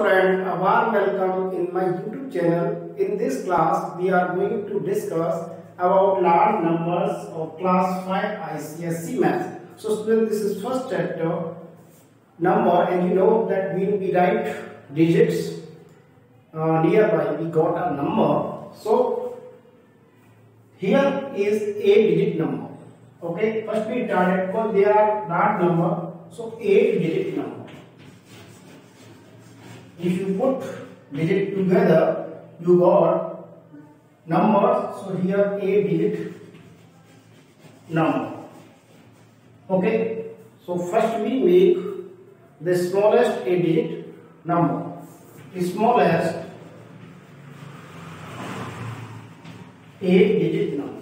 student, a warm welcome in my YouTube channel. In this class, we are going to discuss about large numbers of class 5 ICSE math. So student, this is first chapter number and you know that when we write digits uh, nearby, we got a number. So here is a digit number. Okay, first we started because they are large number. So 8 digit number if you put digit together you got numbers. So here a digit number. Okay? So first we make the smallest a digit number. The smallest a digit number.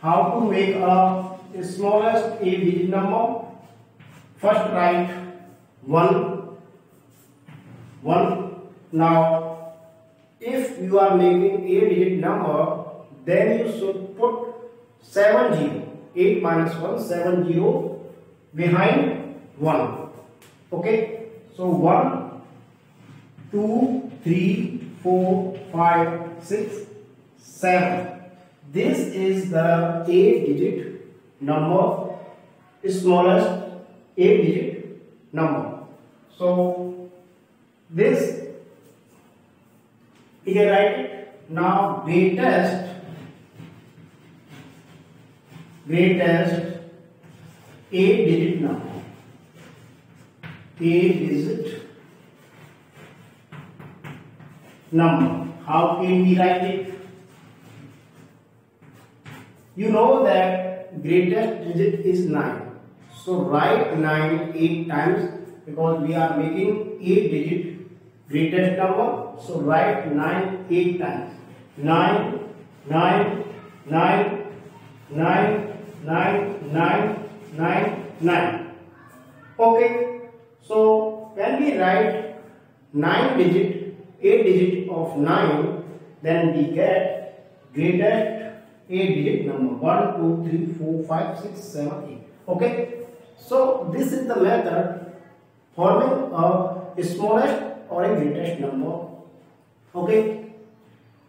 How to make a smallest a digit number. First write 1, 1. Now, if you are making a digit number, then you should put 7 0. 8 minus 1, 7 0 behind 1. Okay. So 1, 2, 3, 4, 5, 6, 7. This is the a digit number smallest 8 digit number. So this you can write it now greatest greatest 8 digit number 8 digit number. How can we write it? You know that greatest digit is 9. So write 9 8 times because we are making 8 digit greatest number. So write 9 8 times. 9, 9, 9, 9, 9, 9, 9, 9. Okay. So when we write 9 digit, 8 digit of 9, then we get greatest 8 digit number 1 2 3 4 5 6 7 8 okay? So this is the method forming a smallest or a greatest number. Okay?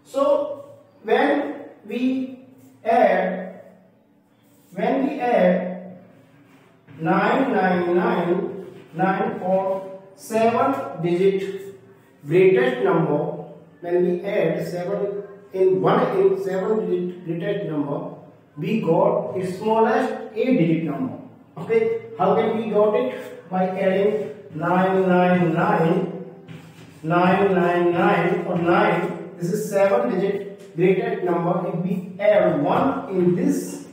So when we add when we add 9 9 9 9 or 7 digit greatest number when we add 7 in one in seven digit number, we got its smallest eight digit number. Okay, how can we got it? By adding 999, 999 or 9. This is seven digit greatest number. If we add 1 in this,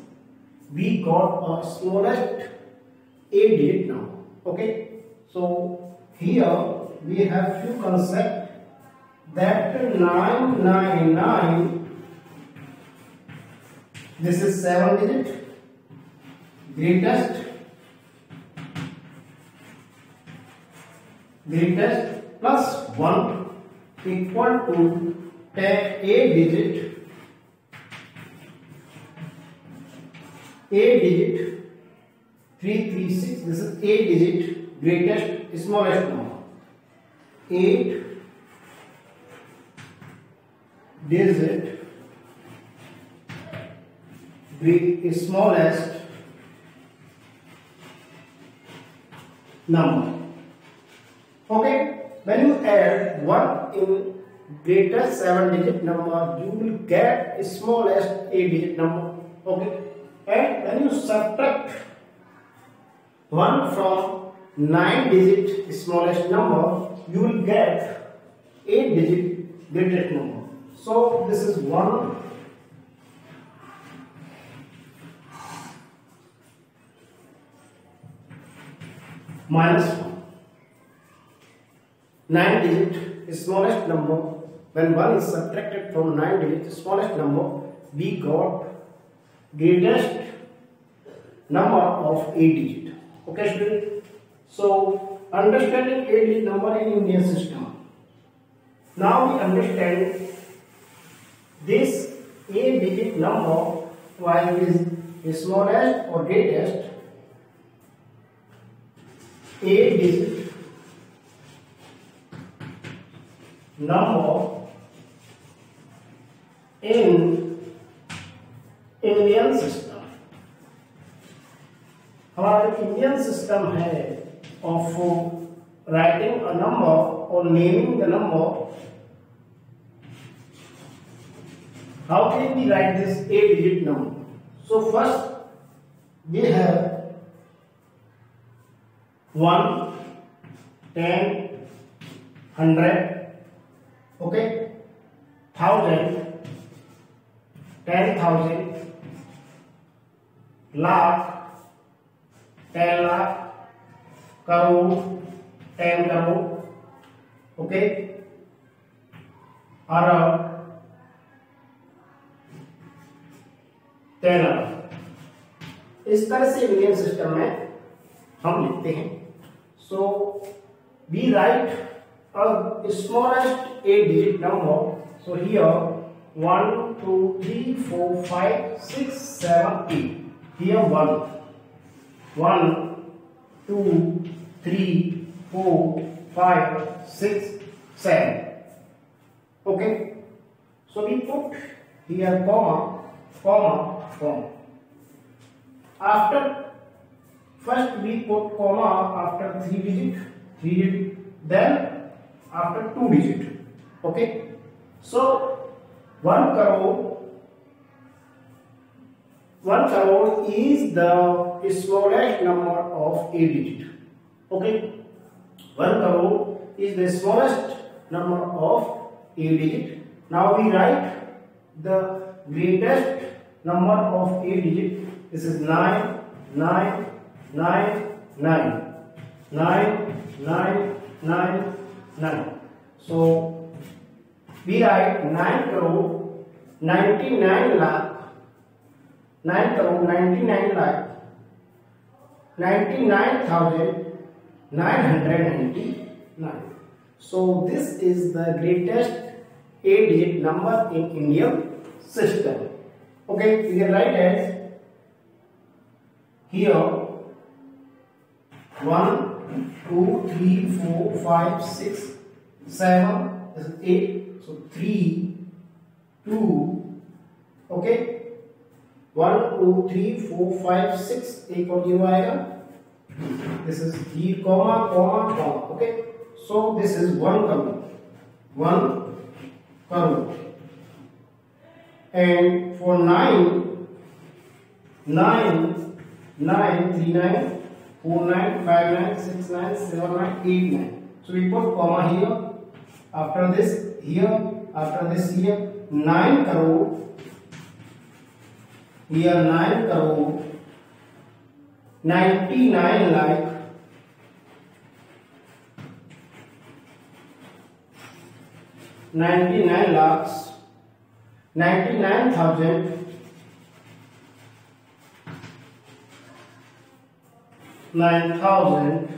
we got a smallest eight digit number. Okay, so here we have few concepts that 999 this is 7 digit greatest greatest plus 1 equal to take a digit a digit 336 this is a digit greatest smallest number 8 digit the smallest number. Okay, when you add 1 in greater 7 digit number, you will get smallest 8 digit number. Okay, and when you subtract 1 from 9 digit smallest number, you will get 8 digit greatest number. So this is 1 minus 1. 9 digit smallest number when 1 is subtracted from 9 digit smallest number we got greatest number of 8 digit. Okay student? So understanding 8 digit number in Indian system. Now we understand this a digit number while is smallest or greatest eight digit number in Indian system. हमारा Indian system है of writing a number और naming the number how can we write this eight digit number so first we have 1 10 100 okay thousand ten thousand lakh ten lakh crore ten crore okay तैरा इस तरह से William system में हम लिखते हैं। So we write a smallest a digit number so here one two three four five six seven eight here one one two three four five six seven okay so we put here comma comma comma after first we put comma after three digit three digit then after two digit. Okay? So one crore one crore is the smallest number of eight digit. Okay? One crore is the smallest number of eight digit. Now we write the greatest number of eight digit this is 9 9 9 9 9 9 9 9 so we write 9 crore 99 lakh 9 crore 99 lakh 99,999 so this is the greatest eight digit number in Indian system. Okay, you can write as here one, two, three, four, five, six, seven. This is eight. So three, two. Okay. One, two, three, four, five, six. एक और zero आएगा. This is three comma comma comma. Okay. So this is one crore. One crore. and for 9 9 9 3 9 4 9 5 9 6 9 7 9 8 9 so we put comma here after this here after this here 9 crore here 9 crore 99 like ninety nine lakhs 99,000 900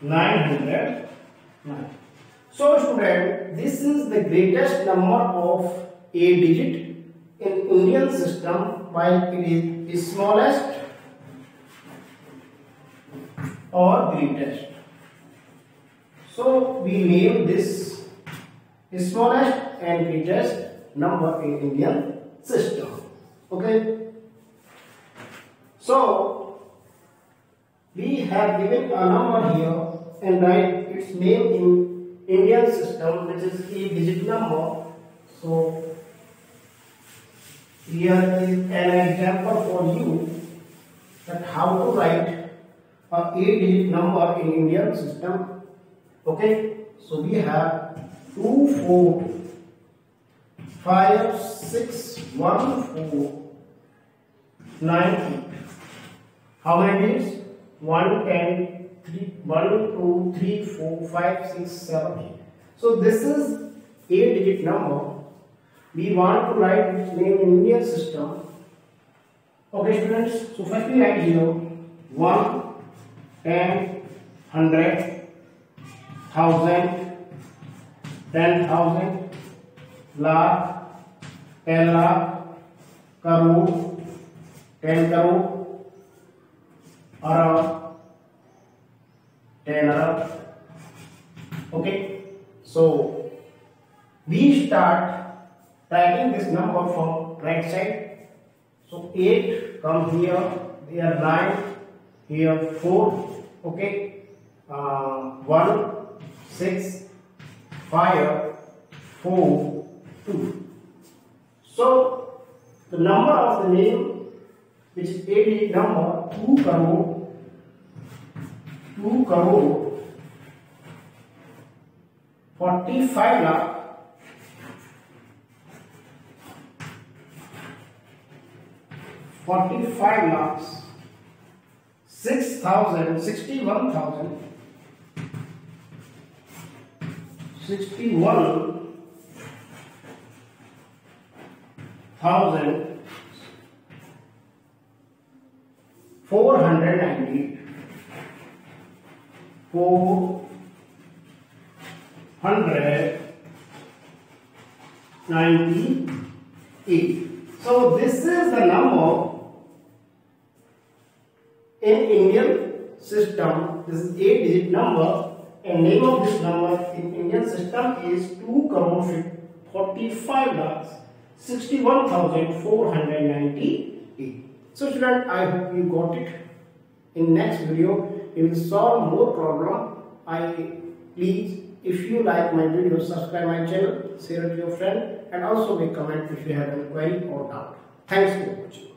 900 So student, this is the greatest number of a digit in Indian system while it is the smallest or greatest. So we name this smallest and greatest number in Indian system. Okay. So we have given a number here and write its name in Indian system which is a digit number. So here is an example for you that how to write a 8 digit number in Indian system. Okay, so we have 2, 4, 5, 6, 1, 4, 9, 8. How many digits? 1, 10, 3, 1, 2, 3, 4, 5, 6, 7, 8. So this is 8 digit number. We want to write its name in Indian system. Okay students, so first we write here 1, 10, 100, thousand ten thousand lakh ten lakh crore ten crore Arab ten Arab okay so we start typing this number for right side so eight come here here nine here four okay one 6 5 4 2 so the number of the name which is 8 number 2 crore 2 crore 45 lakh. Forty-five lakhs, six thousand, sixty-one thousand, sixty-one thousand, four hundred ninety, four hundred ninety-eight. So this is the number in Indian system. This is 8 digit number and name of this number in Indian system is 2 crore 45 lakhs 61,498. So student, I hope you got it. In next video, we will solve more problem. I please, if you like my video, subscribe my channel, share it with your friend, and also make comment if you have any query or doubt. Thanks for watching.